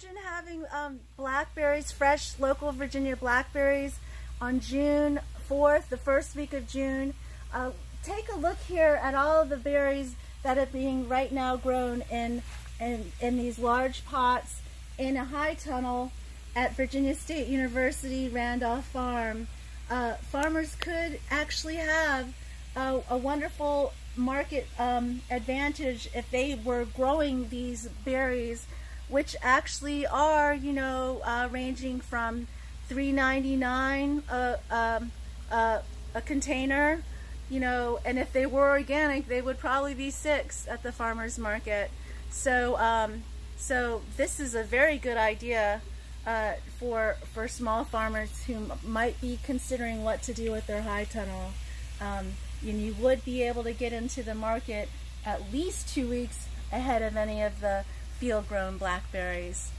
imagine having um, blackberries, fresh local Virginia blackberries on June 4th, the first week of June? Uh, take a look here at all of the berries that are being right now grown in, in, in these large pots in a high tunnel at Virginia State University Randolph Farm. Uh, farmers could actually have a, a wonderful market um, advantage if they were growing these berries, which actually are, you know, uh, ranging from $3.99 a, um, a, a container, you know, and if they were organic, they would probably be six at the farmer's market. So, um, so this is a very good idea uh, for for small farmers who might be considering what to do with their high tunnel. Um, and you would be able to get into the market at least two weeks ahead of any of the field grown blackberries.